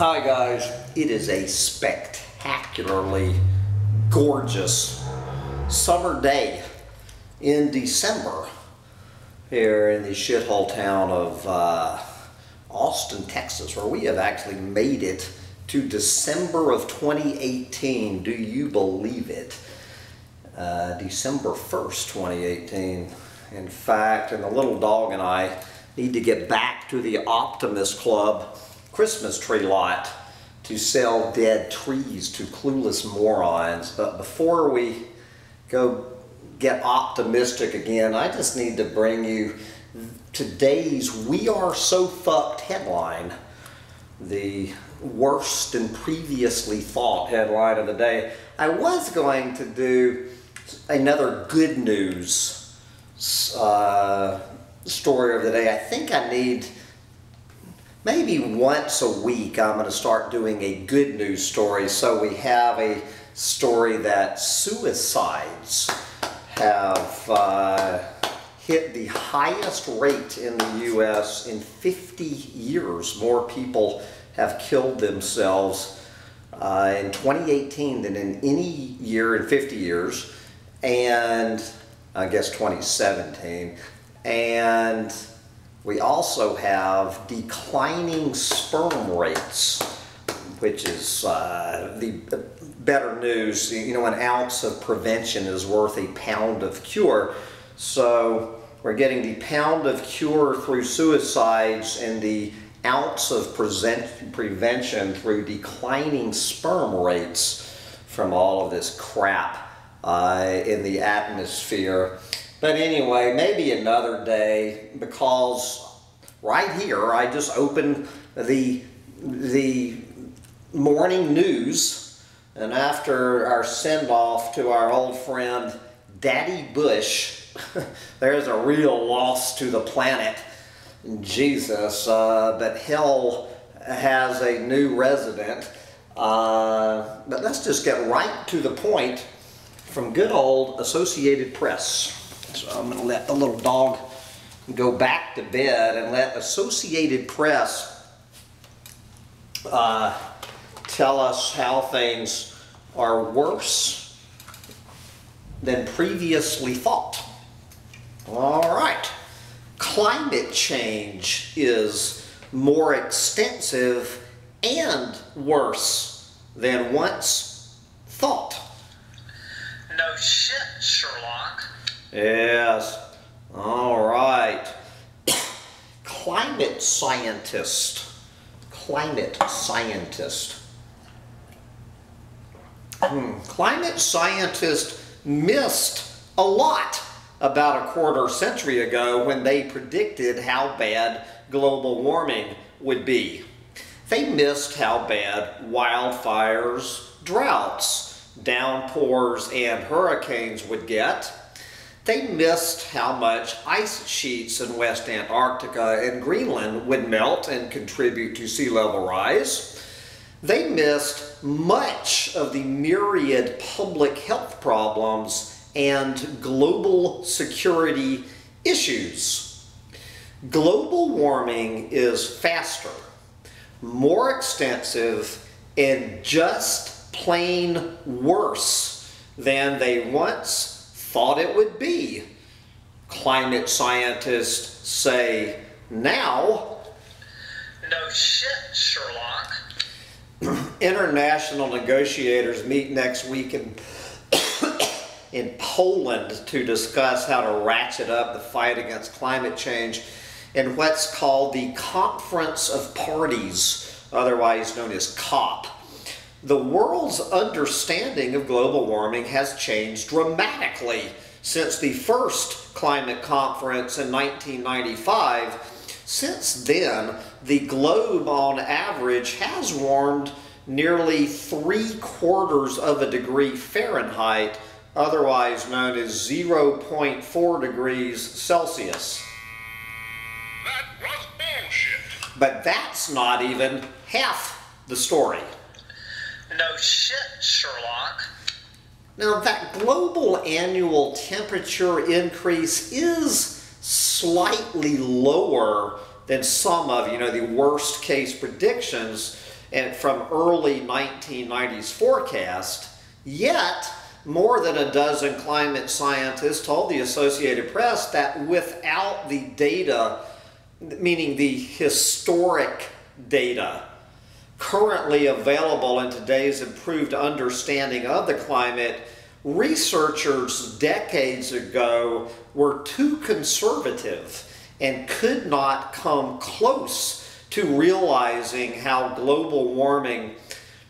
Hi guys, it is a spectacularly gorgeous summer day in December here in the shithole town of uh, Austin, Texas, where we have actually made it to December of 2018. Do you believe it? Uh, December 1st, 2018. In fact, and the little dog and I need to get back to the Optimist Club Christmas tree lot to sell dead trees to clueless morons. But before we go get optimistic again, I just need to bring you today's We Are So Fucked headline. The worst and previously thought headline of the day. I was going to do another good news uh, story of the day. I think I need maybe once a week I'm going to start doing a good news story. So we have a story that suicides have uh, hit the highest rate in the U.S. in 50 years. More people have killed themselves uh, in 2018 than in any year in 50 years. And I guess 2017. And we also have declining sperm rates, which is uh, the better news. You know, an ounce of prevention is worth a pound of cure. So we're getting the pound of cure through suicides and the ounce of present prevention through declining sperm rates from all of this crap uh, in the atmosphere. But anyway, maybe another day because right here I just opened the the morning news and after our send off to our old friend Daddy Bush, there's a real loss to the planet. Jesus, uh, but hell has a new resident. Uh, but let's just get right to the point from good old Associated Press. So I'm going to let the little dog go back to bed and let Associated Press uh, tell us how things are worse than previously thought. All right. Climate change is more extensive and worse than once thought. No shit, Sherlock. Yes. All right. Climate scientist. Climate scientist. Hmm. Climate scientist missed a lot about a quarter century ago when they predicted how bad global warming would be. They missed how bad wildfires, droughts, downpours, and hurricanes would get they missed how much ice sheets in West Antarctica and Greenland would melt and contribute to sea level rise. They missed much of the myriad public health problems and global security issues. Global warming is faster, more extensive, and just plain worse than they once thought it would be. Climate scientists say now. No shit, Sherlock. International negotiators meet next week in, in Poland to discuss how to ratchet up the fight against climate change in what's called the Conference of Parties, otherwise known as COP the world's understanding of global warming has changed dramatically since the first climate conference in 1995. Since then, the globe on average has warmed nearly three quarters of a degree Fahrenheit, otherwise known as 0.4 degrees Celsius. That was bullshit. But that's not even half the story. No shit, Sherlock. Now, that global annual temperature increase is slightly lower than some of, you know, the worst case predictions. and from early 1990s forecast. Yet, more than a dozen climate scientists told the Associated Press that without the data, meaning the historic data currently available in today's improved understanding of the climate, researchers decades ago were too conservative and could not come close to realizing how global warming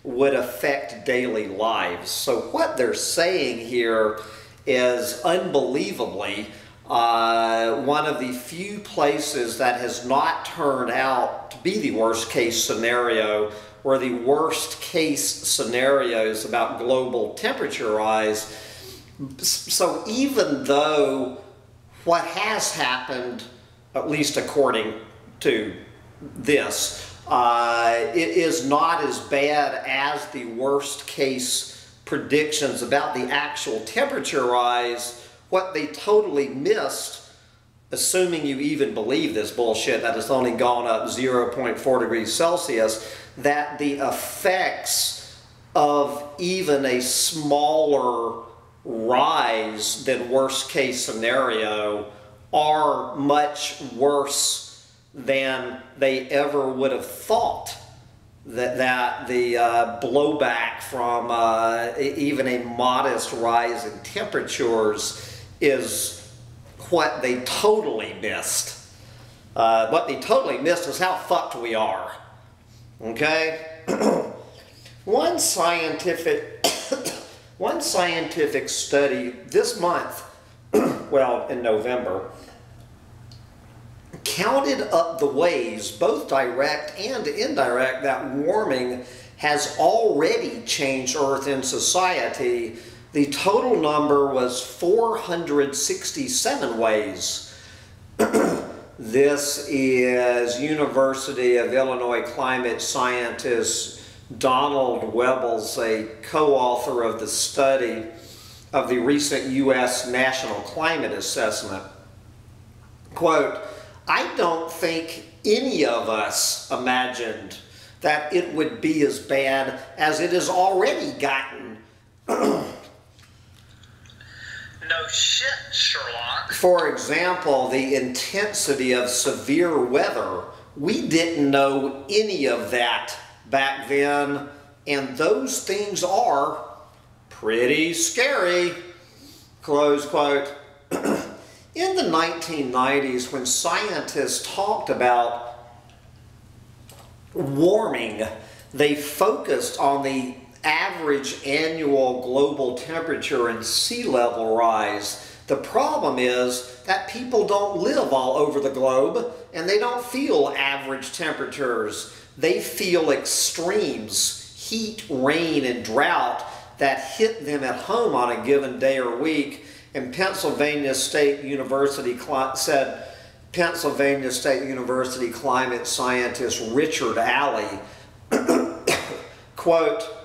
would affect daily lives. So, what they're saying here is unbelievably uh, one of the few places that has not turned out be the worst case scenario, where the worst case scenarios about global temperature rise. So, even though what has happened, at least according to this, uh, it is not as bad as the worst case predictions about the actual temperature rise. What they totally missed, assuming you even believe this bullshit that it's only gone up 0.4 degrees Celsius, that the effects of even a smaller rise than worst case scenario are much worse than they ever would have thought that, that the uh, blowback from uh, even a modest rise in temperatures is what they totally missed. Uh, what they totally missed is how fucked we are. Okay? one scientific one scientific study this month, well, in November, counted up the ways, both direct and indirect, that warming has already changed Earth and society. The total number was 467 ways. this is University of Illinois climate scientist Donald Wuebbles, a co-author of the study of the recent U.S. National Climate Assessment. Quote, I don't think any of us imagined that it would be as bad as it has already gotten. no shit, Sherlock. For example, the intensity of severe weather. We didn't know any of that back then, and those things are pretty scary. Close quote. In the 1990s, when scientists talked about warming, they focused on the average annual global temperature and sea level rise. The problem is that people don't live all over the globe and they don't feel average temperatures. They feel extremes, heat, rain, and drought that hit them at home on a given day or week and Pennsylvania State University said Pennsylvania State University climate scientist Richard Alley, quote,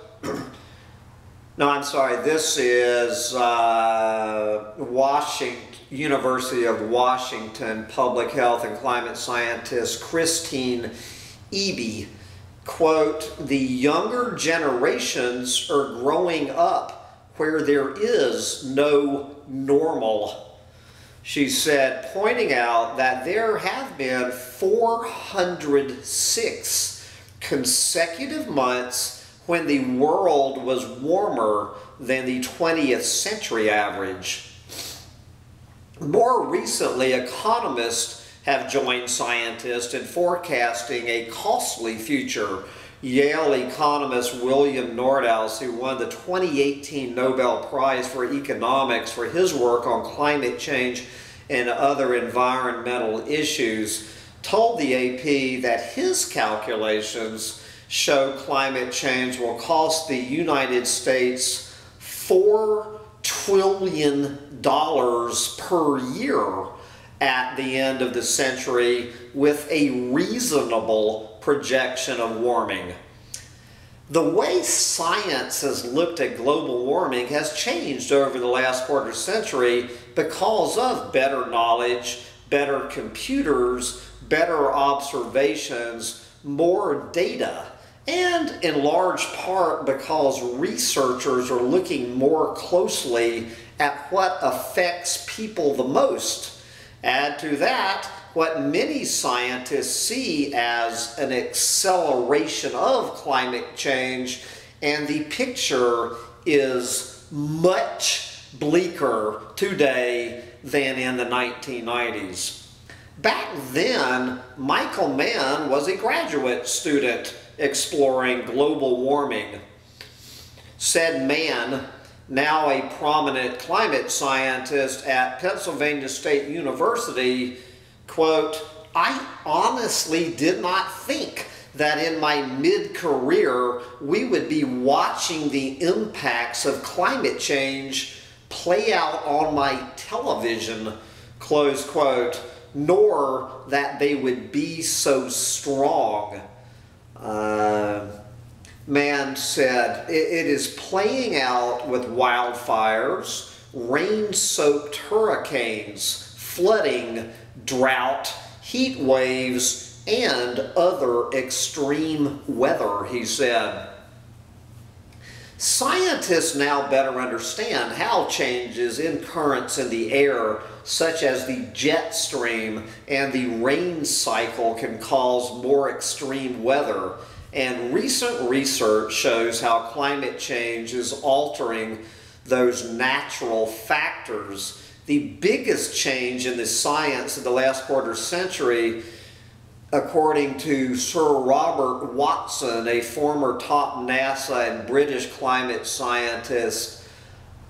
no, I'm sorry, this is uh, Washington, University of Washington public health and climate scientist Christine Ebi, quote, the younger generations are growing up where there is no normal. She said, pointing out that there have been 406 consecutive months when the world was warmer than the 20th century average. More recently, economists have joined scientists in forecasting a costly future Yale economist William Nordhaus, who won the 2018 Nobel Prize for Economics for his work on climate change and other environmental issues, told the AP that his calculations show climate change will cost the United States $4 trillion per year at the end of the century with a reasonable projection of warming. The way science has looked at global warming has changed over the last quarter century because of better knowledge, better computers, better observations, more data. And in large part because researchers are looking more closely at what affects people the most. Add to that what many scientists see as an acceleration of climate change, and the picture is much bleaker today than in the 1990s. Back then, Michael Mann was a graduate student exploring global warming. Said Mann, now a prominent climate scientist at Pennsylvania State University, quote, I honestly did not think that in my mid-career we would be watching the impacts of climate change play out on my television, close quote, nor that they would be so strong. Uh, Mann said, it is playing out with wildfires, rain-soaked hurricanes, flooding, drought, heat waves, and other extreme weather, he said. Scientists now better understand how changes in currents in the air, such as the jet stream and the rain cycle, can cause more extreme weather. And recent research shows how climate change is altering those natural factors. The biggest change in the science of the last quarter century, according to Sir Robert Watson, a former top NASA and British climate scientist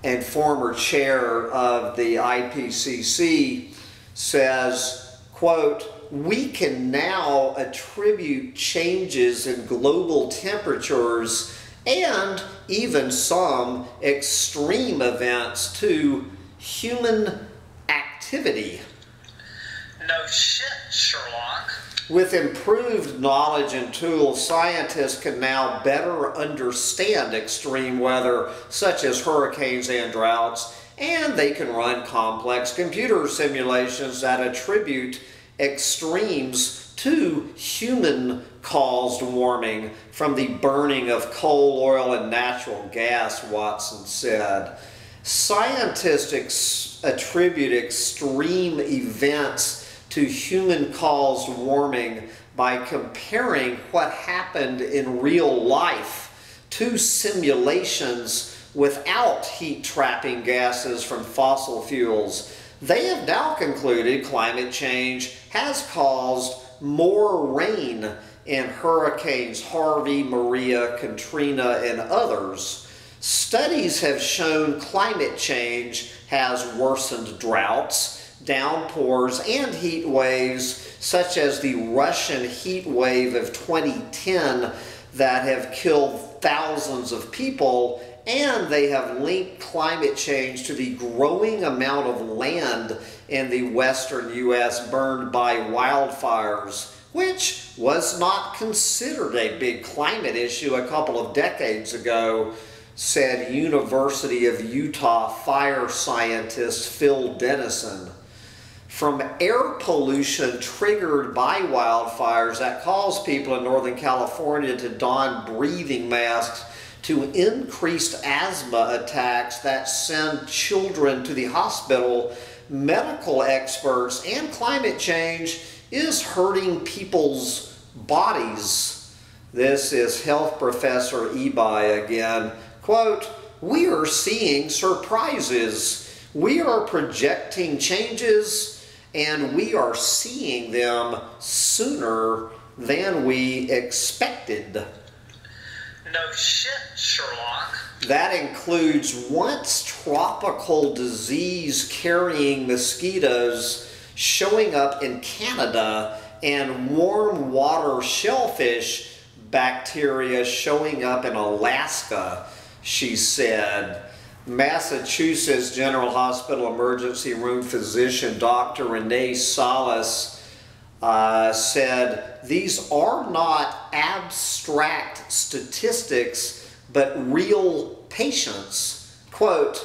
and former chair of the IPCC, says, quote, we can now attribute changes in global temperatures and even some extreme events to human activity. No shit, Sherlock. With improved knowledge and tools, scientists can now better understand extreme weather, such as hurricanes and droughts, and they can run complex computer simulations that attribute extremes to human caused warming from the burning of coal, oil, and natural gas, Watson said. Scientists ex attribute extreme events to human caused warming by comparing what happened in real life to simulations without heat trapping gases from fossil fuels they have now concluded climate change has caused more rain in hurricanes Harvey, Maria, Katrina, and others. Studies have shown climate change has worsened droughts, downpours, and heat waves, such as the Russian heat wave of 2010 that have killed thousands of people and they have linked climate change to the growing amount of land in the western U.S. burned by wildfires, which was not considered a big climate issue a couple of decades ago, said University of Utah fire scientist Phil Dennison. From air pollution triggered by wildfires that cause people in Northern California to don breathing masks to increased asthma attacks that send children to the hospital, medical experts and climate change is hurting people's bodies. This is health professor Ebi again. Quote, we are seeing surprises. We are projecting changes and we are seeing them sooner than we expected. No shit, Sherlock. That includes once tropical disease carrying mosquitoes showing up in Canada and warm water shellfish bacteria showing up in Alaska, she said. Massachusetts General Hospital emergency room physician Dr. Renee Salas uh, said these are not abstract statistics but real patients. Quote,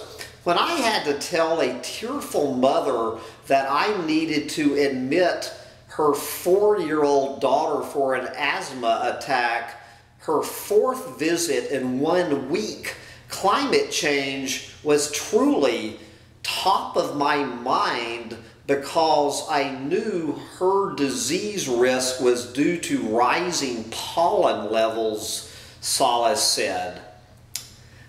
when I had to tell a tearful mother that I needed to admit her four-year-old daughter for an asthma attack, her fourth visit in one week, climate change was truly top of my mind because I knew her disease risk was due to rising pollen levels, Salas said.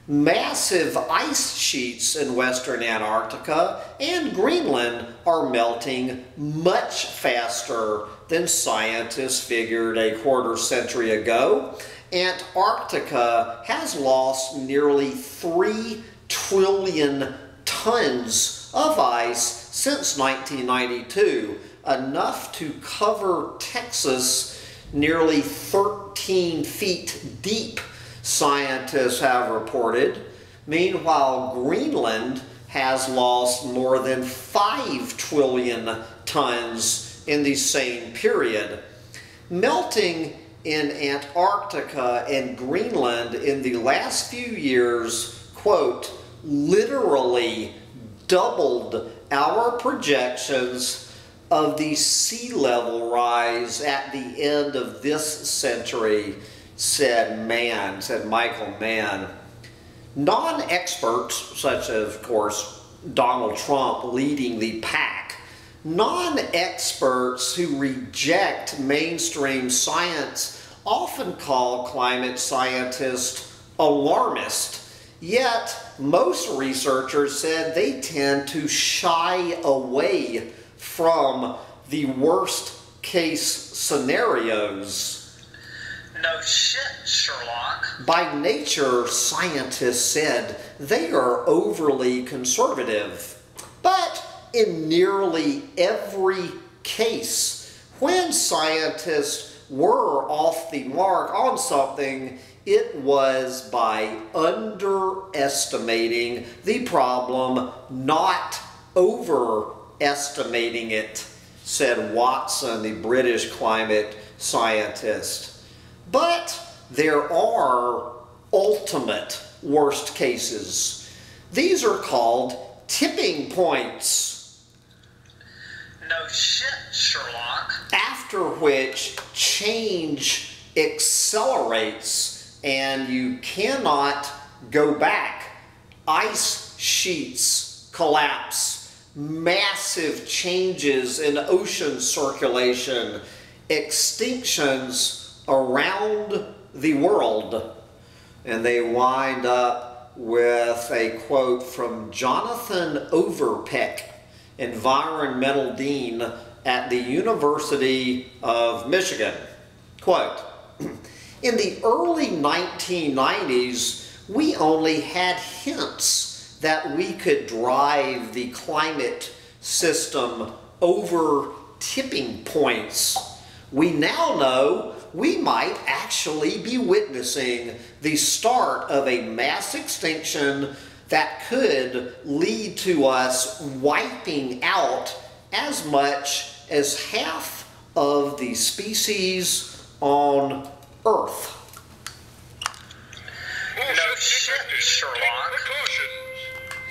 Massive ice sheets in western Antarctica and Greenland are melting much faster than scientists figured a quarter century ago. Antarctica has lost nearly 3 trillion tons of ice since 1992, enough to cover Texas nearly 13 feet deep, scientists have reported. Meanwhile, Greenland has lost more than 5 trillion tons in the same period. Melting in Antarctica and Greenland in the last few years, quote, literally doubled our projections of the sea level rise at the end of this century, said Mann, said Michael Mann. Non-experts, such as, of course, Donald Trump leading the pack, non-experts who reject mainstream science often call climate scientists alarmist Yet, most researchers said they tend to shy away from the worst case scenarios. No shit, Sherlock. By nature, scientists said they are overly conservative. In nearly every case, when scientists were off the mark on something, it was by underestimating the problem, not overestimating it, said Watson, the British climate scientist. But there are ultimate worst cases. These are called tipping points. No shit, Sherlock. After which change accelerates and you cannot go back. Ice sheets collapse, massive changes in ocean circulation, extinctions around the world. And they wind up with a quote from Jonathan Overpeck, environmental dean at the University of Michigan. Quote, in the early 1990s, we only had hints that we could drive the climate system over tipping points. We now know we might actually be witnessing the start of a mass extinction that could lead to us wiping out as much as half of the species on Earth. No shit, Sherlock.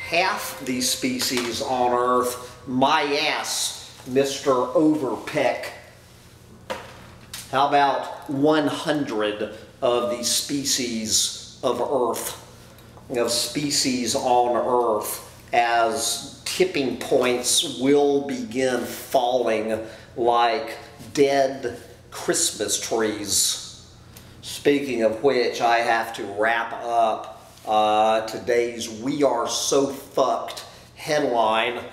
Half the species on Earth, my ass, Mr. Overpeck. How about 100 of the species of Earth, of species on Earth, as tipping points will begin falling like dead Christmas trees? Speaking of which, I have to wrap up uh, today's We Are So Fucked headline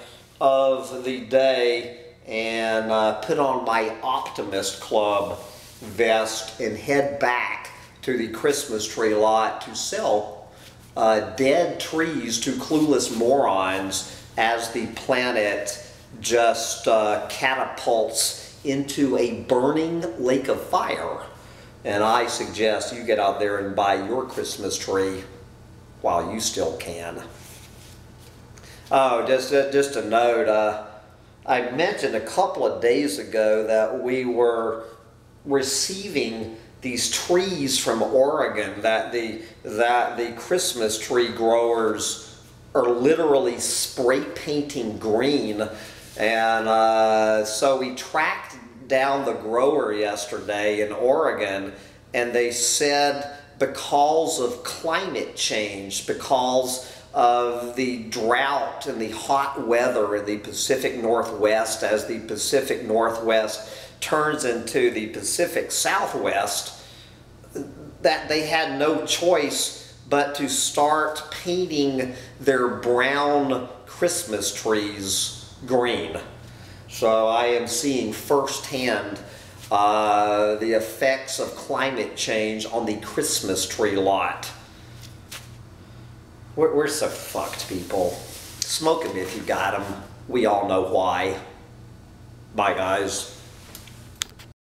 of the day and uh, put on my Optimist Club vest and head back to the Christmas tree lot to sell uh, dead trees to clueless morons as the planet just uh, catapults into a burning lake of fire. And I suggest you get out there and buy your Christmas tree while you still can. Oh, just, uh, just a note, uh, I mentioned a couple of days ago that we were receiving these trees from Oregon that the, that the Christmas tree growers are literally spray painting green. And uh, so we tracked down the grower yesterday in Oregon and they said because of climate change, because of the drought and the hot weather in the Pacific Northwest, as the Pacific Northwest turns into the Pacific Southwest, that they had no choice but to start painting their brown Christmas trees green. So I am seeing firsthand uh, the effects of climate change on the Christmas tree lot. We're, we're so fucked, people. Smoke them if you got them. We all know why. Bye, guys.